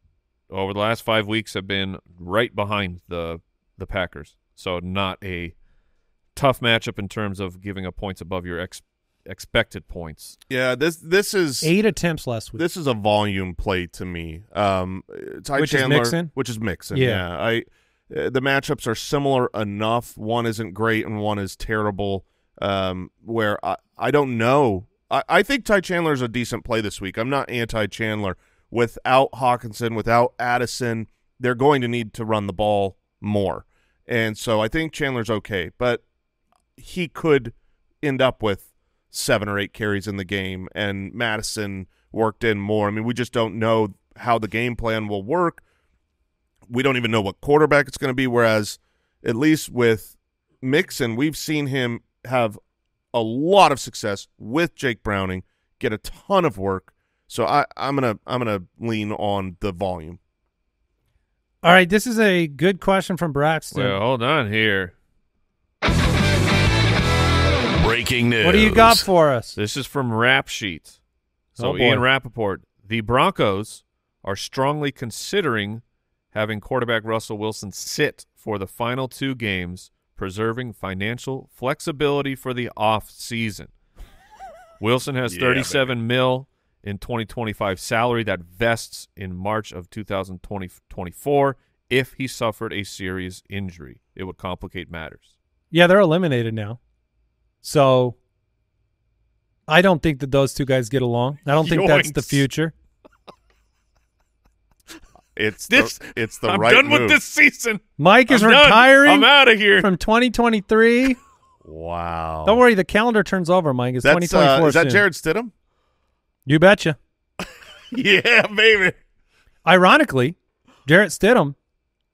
over the last five weeks have been right behind the the Packers, so not a tough matchup in terms of giving up points above your ex, expected points. yeah, this this is Eight attempts last week. this is a volume play to me. Um, Ty Which is Chandler, Mixon? which is Mixon. Yeah. Yeah, I uh, the matchups are similar enough. One isn't great and one is terrible. Um, where I I don't know. I, I think Ty Chandler is a decent play this week. I'm not anti Chandler. Without Hockenson, without Addison, they're going to need to run the ball more, and so I think Chandler's okay, but he could end up with seven or eight carries in the game, and Mattison worked in more. I mean, we just don't know how the game plan will work. We don't even know what quarterback it's going to be. Whereas, at least with Mixon, we've seen him have a lot of success with Jake Browning, get a ton of work. So I, I'm gonna I'm gonna lean on the volume. All right, this is a good question from Braxton. Well, hold on here. Breaking news. what do you got for us? This is from Rap Sheet. So Oh, boy. Ian Rapoport, the Broncos are strongly considering having quarterback Russell Wilson sit for the final two games, preserving financial flexibility for the off season. Wilson has Yeah, 37 mil in 2025 salary that vests in March of 2024 if he suffered a serious injury. It would complicate matters. Yeah, they're eliminated now. So I don't think that those two guys get along. I don't think that's the future. It's This the, it's the I'm right done move. with this season. Mike is I'm done. retiring I'm out of here. from 2023. Wow. Don't worry, the calendar turns over, Mike. It's That's 2024. uh, is that soon. Jarrett Stidham? You betcha. yeah, baby. Ironically, Jarrett Stidham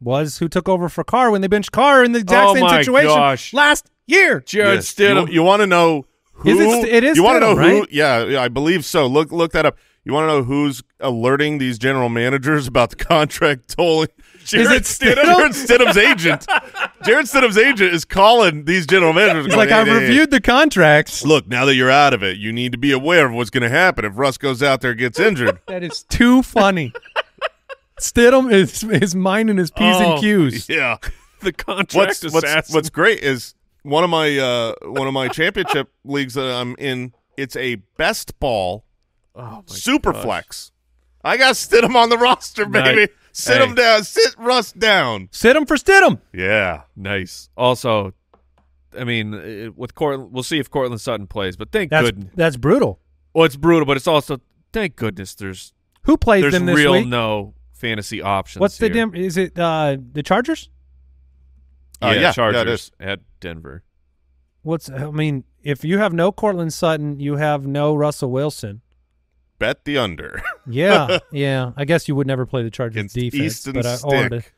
was who took over for Carr when they benched Carr in the exact Oh same situation gosh. last year. Jarrett Yes. Stidham. You, want to know who? Is it it is You want to know Stidham, who? Yeah, yeah, I believe so. Look, look that up. You want to know who's alerting these general managers about the contract tolling? Jarrett it Stidham? Jarrett Stidham's agent. Jarrett Stidham's agent is calling these general managers. He's going, like, "Hey, I've hey, hey, reviewed the contracts. Look, now that you're out of it, you need to be aware of what's going to happen if Russ goes out there and gets injured. That is too funny. Stidham is is minding his p's Oh, and q's. yeah. the contract What's what's, what's great is one of my uh, one of my championship leagues that I'm in. It's a best ball oh my super gosh. flex. I got Stidham on the roster, baby. Nice. Sit Hey. him down. Sit Russ down. Sit him for Stidham. Yeah. Nice. Also, I mean, with Courtland, we'll see if Courtland Sutton plays, but thank That's goodness. that's brutal. Well, it's brutal, but it's also thank goodness there's Who plays there's them this real week? no fantasy options. What's the dim? Is it uh, the Chargers? Uh, yeah, yeah, yeah, Chargers is. at Denver. What's I mean, if you have no Courtland Sutton, you have no Russell Wilson. Bet the under. Yeah, yeah. I guess you would never play the Chargers Against defense, Easton but I Stick.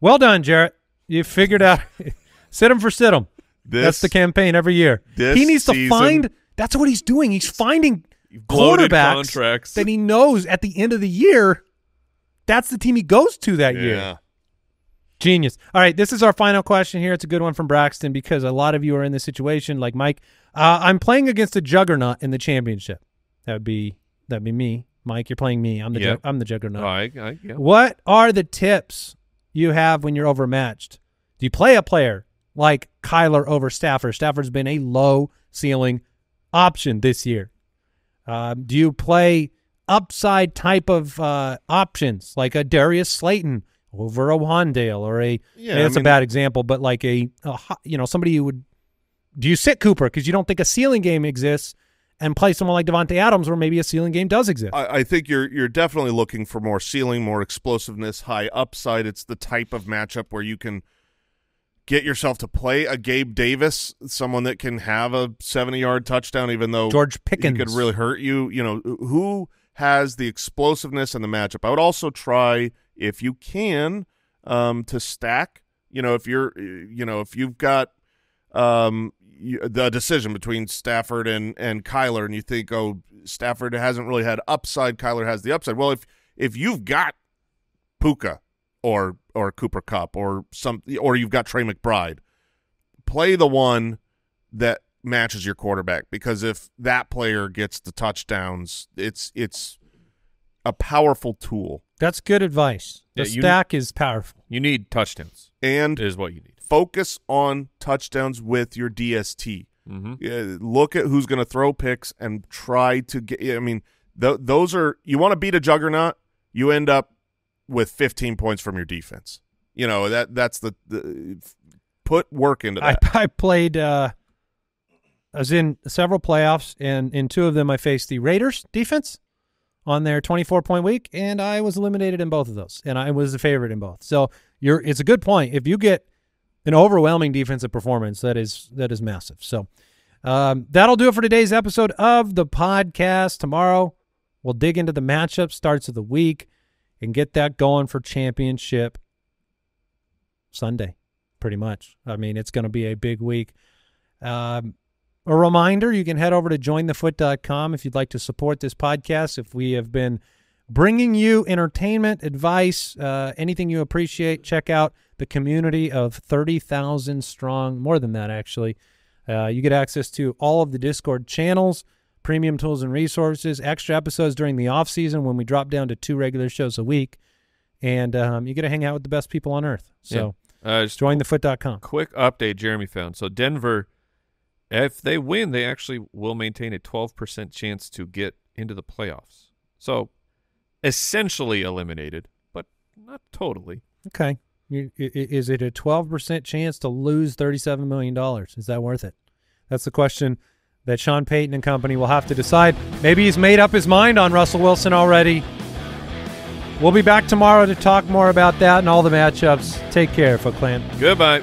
Well done, Jarrett. You figured out. sit him for sit him. This, That's the campaign every year. He needs to find. That's what he's doing. He's finding quarterbacks contracts. that he knows at the end of the year. That's the team he goes to that year. Genius. All right, this is our final question here. It's a good one from Braxton because a lot of you are in this situation, like Mike. Uh, I'm playing against a juggernaut in the championship. That would be that'd be me, Mike. You're playing me. I'm the Yep. I'm the Oh, juggernaut. I, I, yeah. What are the tips you have when you're overmatched? Do you play a player like Kyler over Stafford? Stafford's been a low ceiling option this year. Um, do you play upside type of uh, options like a Darius Slayton over a Wan'Dale or a? Yeah, that's I mean- a bad example, but like a, a you know somebody who would. Do you sit Cooper because you don't think a ceiling game exists, and play someone like Davante Adams where maybe a ceiling game does exist? I, I think you're you're definitely looking for more ceiling, more explosiveness, high upside. It's the type of matchup where you can get yourself to play a Gabe Davis, someone that can have a 70 yard touchdown, even though George Pickens could really hurt you. You know, who has the explosiveness in the matchup? I would also try, if you can, um, to stack. You know, if you're, you know, if you've got um, the decision between Stafford and and Kyler, and you think, oh, Stafford hasn't really had upside, Kyler has the upside. Well, if if you've got Puka or or Cooper Kupp or some or you've got Trey McBride, play the one that matches your quarterback because if that player gets the touchdowns, it's it's a powerful tool That's good advice. The Yeah, you- stack is powerful. You need touchdowns. and Is what you need. Focus on touchdowns with your DST. Mm-hmm. Yeah, look at who's going to throw picks and try to get. I mean, th- those are you want to beat a juggernaut. You end up with 15 points from your defense. You know that that's the, the put work into I, that. I played. Uh, I was in several playoffs, and in two of them, I faced the Raiders defense on their 24 point week, and I was eliminated in both of those, and I was the favorite in both. So you're. It's a good point. If you get an overwhelming defensive performance, that is that is massive. So um, that'll do it for today's episode of the podcast. Tomorrow, we'll dig into the matchup starts of the week and get that going for championship Sunday, pretty much. I mean, it's going to be a big week. Um, a reminder, you can head over to jointhefoot.com if you'd like to support this podcast. If we have been bringing you entertainment, advice, uh, anything you appreciate, check out the community of 30,000 strong, more than that, actually. Uh, you get access to all of the Discord channels, premium tools and resources, extra episodes during the off season when we drop down to two regular shows a week, and um, you get to hang out with the best people on earth. So Uh, just jointhefoot.com. quick update Jeremy found. So Denver, if they win, they actually will maintain a 12% chance to get into the playoffs. So essentially eliminated, but not totally. Okay. Is it a 12% chance to lose $37 million? Is that worth it? That's the question that Sean Payton and company will have to decide. Maybe he's made up his mind on Russell Wilson already. We'll be back tomorrow to talk more about that and all the matchups. Take care, Foot Clan. Goodbye.